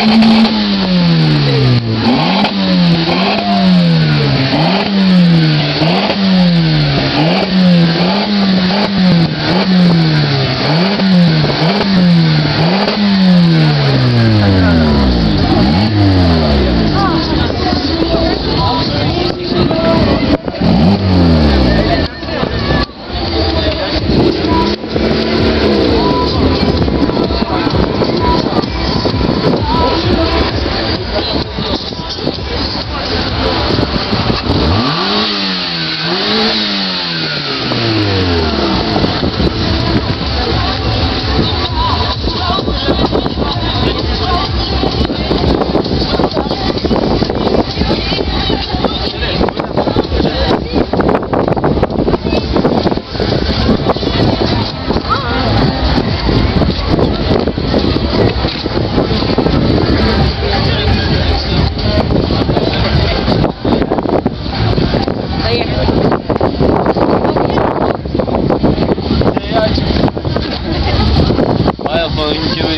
Thank you. linking